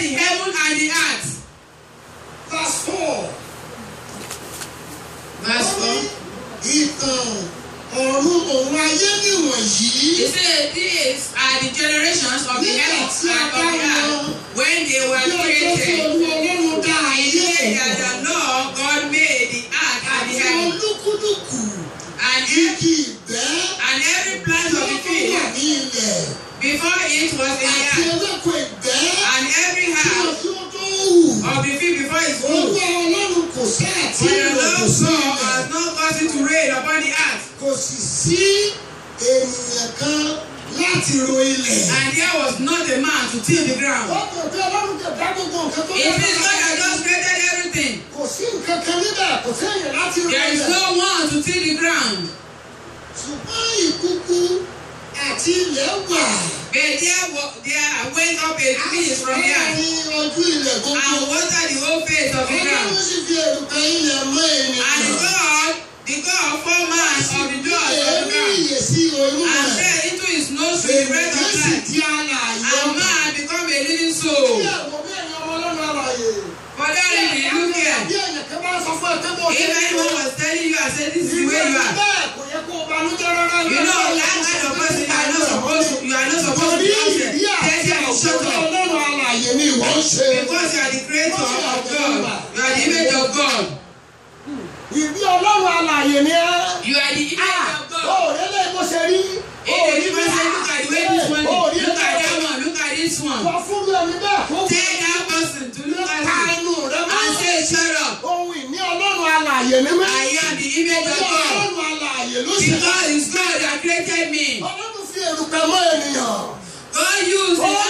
created the heaven and the earth. Verse 4. Verse 4. Ìtàn ọ̀run òun ayé nìwọ̀nyí. He said these are the generations of the heavens and of the earth when they were created. Yóò tó fi olú ọlọ́run dá ayé ẹ̀. That the Lord God made the earth and the heaven. Àti olúkúlùkù. And igi ìgbẹ́. And every plant of the field. Before it was in the earth. Àti ewéko ìgbẹ́. sọ. has uh, not caused it to rain upon the earth. kò sì sí ènìyàn kan láti ro ilẹ̀. and there was not a man to till the ground. ó kò ọlọ́run kò gbogbo nǹkan tó yẹ. it is God that just created everything. kò sí nǹkan kan níbẹ̀ kò sẹ́yìn láti ro ilẹ̀. there is no one to till the ground. ṣùgbọ́n ìkúkú àti ilẹ̀ wà. bẹ̀ẹ́dẹ́ wọ there went up a breeze from there. àárín ojú ilẹ̀ gbogbo. And God, the God of all man of the God And say into his nose the bread of life. And man become a living soul. Bí ẹ̀wọ̀n bí ẹ̀yàn ọmọ was telling you I say this is the you are. You know that kind of person you are not supposed Because you are the creator of of God. Ìbí Ọlọ́run alààyè ni ẹ́. You are the image of ah, God. Oh, rí lè ṣe rí. Èdè bí oh, mo ṣe look at the way this one is. Oh, look at that one, look at this one. Sọ fún mi ẹni bẹ́ẹ̀ kó wù Tell that person to look at me. Kánú rẹ mọ́. And say shut up. Ohun ìní Ọlọ́run alààyè ni mẹ́. I am the image of God. Ọlọ́run alààyè ló ṣe. Because it's God that created me. Ọlọ́run fi èrùkà mọ́ ènìyàn. God used the.